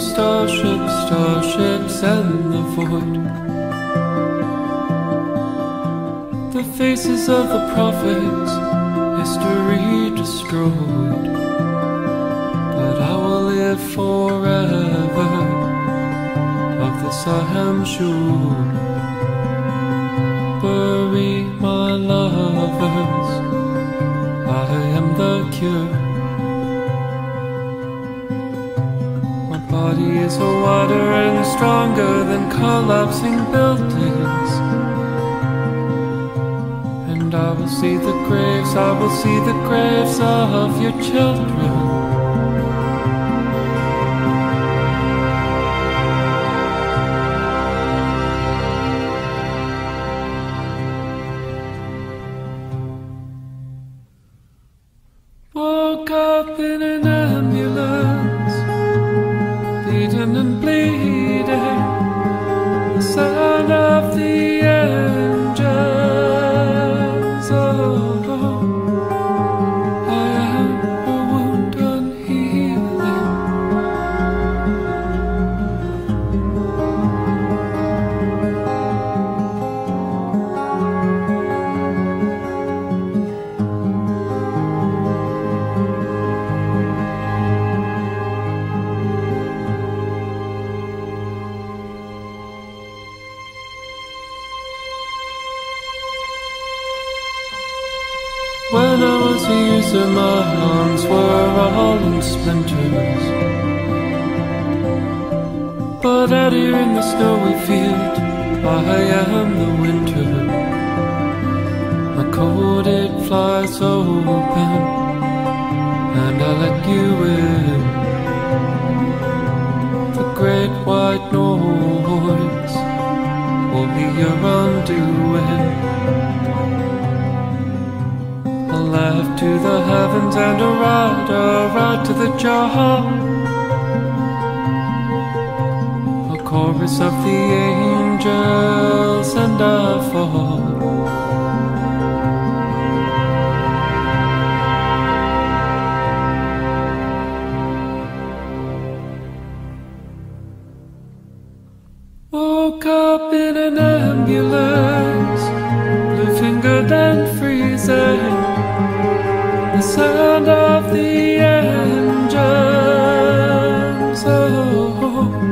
starships, starships, and the void. The faces of the prophets, history destroyed. But I will live forever, of this I am sure. Bury my lovers, I am the cure. Body is a water and stronger than collapsing buildings. And I will see the graves, I will see the graves of your children. Woke up in an ambulance, oh. When I was a user, my arms were all in splinters. But out here in the snowy field, I am the winter. My it flies open, and I let you in. The great white noise will be your undoing. A laugh to the heavens and a ride, a ride to the job. A chorus of the angels and I fall. Woke up in an ambulance, amor.